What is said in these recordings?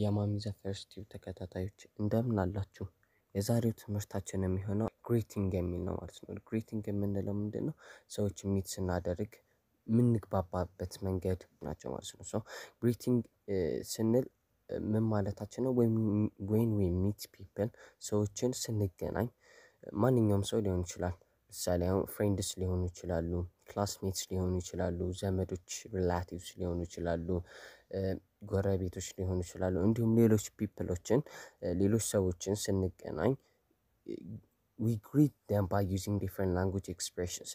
የማሚዛ ፈርስት ቲዩብ ተከታታዮች እንደምን አላችሁ? የዛሬው ትምህርታችን የሚሆነው greeting የሚል ነው ማለት ነው። greeting የምንለው ምንድን ነው? ሰዎች meet ስናደርግ የምንግባባበት መንገድ ናቸው ማለት ነው። so greeting ስንል ምን ማለታችን ነው? when we meet people ሰዎችን ስንገናኝ ማንኛውም ሰው ሊሆን ይችላል። ምሳሌ አሁን friends ሊሆኑ ይችላሉ፣ classmates ሊሆኑ ይችላሉ፣ ዘመዶች relatives ሊሆኑ ይችላሉ፣ ጎረቤቶች ሊሆኑ ይችላሉ። እንዲሁም ሌሎች people ኦችን ሌሎች ሰዎችን ስንገናኝ we greet them by using different language expressions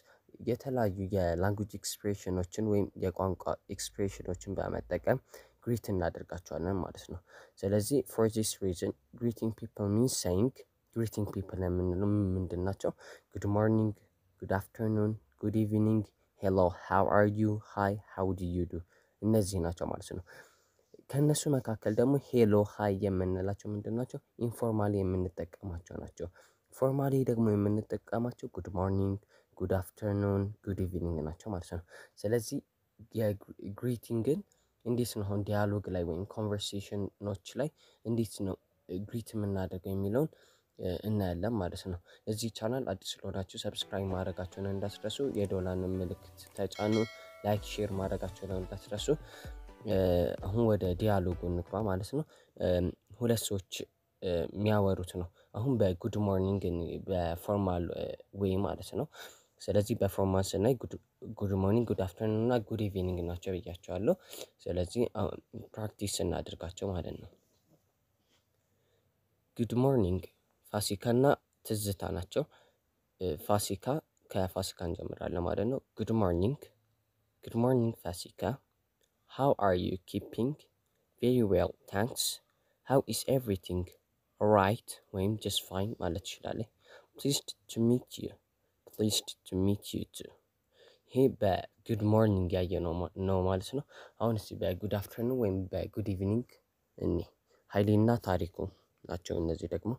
የተለያዩ የ language expression ኦችን ወይም የቋንቋ expression ኦችን በመጠቀም greet እናደርጋቸዋለን ማለት ነው። ስለዚህ for this reason greeting people means saying greeting people የምንለው ምንድን ናቸው? good morning፣ good afternoon፣ good evening፣ hello how are you፣ hi how do you do እነዚህ ናቸው ማለት ነው። ከእነሱ መካከል ደግሞ hello hi የምንላቸው ምንድን ናቸው? informally የምንጠቀማቸው ናቸው። formally ደግሞ የምንጠቀማቸው good morning፣ good afternoon፣ good evening ናቸው ማለት ነው። ስለዚህ የ greeting ን እንዴት ነው አሁን dialogue ላይ ወይም conversation ኦች ላይ እንዴት ነው greet የምናደርገው የሚለውን እናያለን ማለት ነው። እዚህ ቻናል አዲስ ስለሆናችሁ subscribe ማድረጋችሁን እንዳትረሱ፣ የደወሏን ምልክት ተጫኑ፣ like share ማድረጋችሁን እንዳትረሱ። አሁን ወደ dialogue ኡ እንግባ ማለት ነው። ሁለት ሰዎች የሚያወሩት ነው። አሁን በ good morning በ formal way ማለት ነው። ስለዚህ በ formal ስናይ good morning፣ good afternoon እና good evening ናቸው ብያቸዋለሁ። ስለዚህ practice እናድርጋቸው ማለት ነው። good morning ፋሲካና ትዝታ ናቸው። ፋሲካ ከፋሲካ እንጀምራለን ማለት ነው። good morning good morning ፋሲካ how are you keeping very well thanks how is everything right ወይም just fine ማለት ትችላለህ። pleased to meet you pleased to meet you too ይሄ በ good morning ያየነው ማለት ነው። አሁን እስቲ በ good afternoon ወይም በ good evening እንይ ሀይሌና ታሪኩ ናቸው። እነዚህ ደግሞ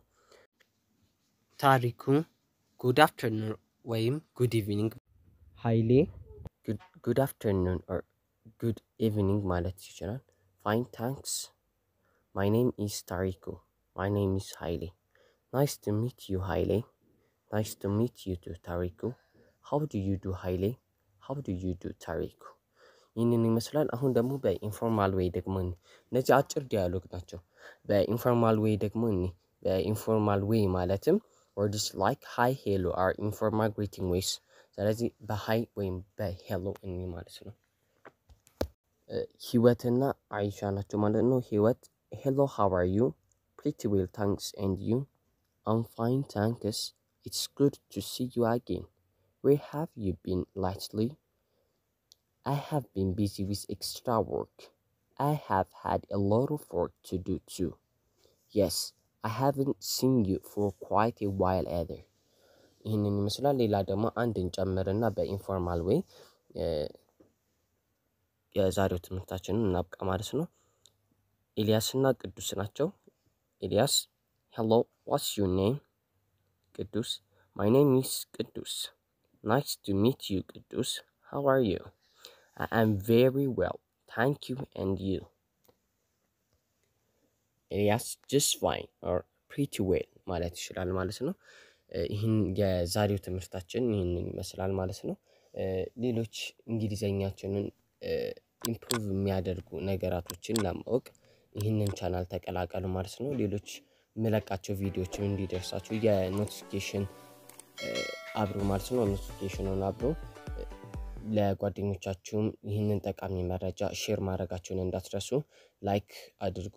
ታሪኩ good afternoon ወይም good evening፣ ሀይሌ good afternoon or good evening ማለት ይችላል። fine thanks my name is ታሪኩ my name is ሀይሌ nice to meet you ሀይሌ nice to meet you too ታሪኩ how do you do ሀይሌ how do you do ታሪኩ ይህንን ይመስላል። አሁን ደግሞ በ informal way ደግሞ እነዚህ አጭር dialogue ናቸው። በ informal way ደግሞ እንይ። በ informal way ማለትም words like hi hello are informal greeting ways። ስለዚህ በ hi ወይም በ hello እንይ ማለት ነው። ህይወትና አይሻ ናቸው ማለት ነው። ህይወት hello how are you pretty well thanks and you I'm fine thanks it's good to see you again where have you been lately I have been busy with extra work. I have had a lot of work to do too. Yes, I haven't seen you for quite a while either. ይህንን ይመስላል። ሌላ ደግሞ አንድ እንጨምርና በኢንፎርማል ዌይ የዛሬው ትምህርታችንን እናብቃ ማለት ነው። ኤልያስና ቅዱስ ናቸው። ኤልያስ ሄሎ ዋትስ ዩር ኔም? ቅዱስ ማይ ኔም ኢዝ ቅዱስ። ናይስ ቱ ሚት ዩ ቅዱስ። ሃው አር ዩ? I am very well, thank you, and you? ኤልያስ just fine or pretty well ማለት ይችላል ማለት ነው። ይህን የዛሬው ትምህርታችን ይህንን ይመስላል ማለት ነው። ሌሎች እንግሊዘኛችንን improve የሚያደርጉ ነገራቶችን ለማወቅ ይህንን ቻናል ተቀላቀሉ ማለት ነው። ሌሎች የምለቃቸው ቪዲዮዎችን እንዲደርሳችሁ የ notification አብሮ ማለት ነው። notification ኡን አብሮ ለጓደኞቻችሁም ይህንን ጠቃሚ መረጃ share ማድረጋችሁን እንዳትረሱ። like አድርጉ።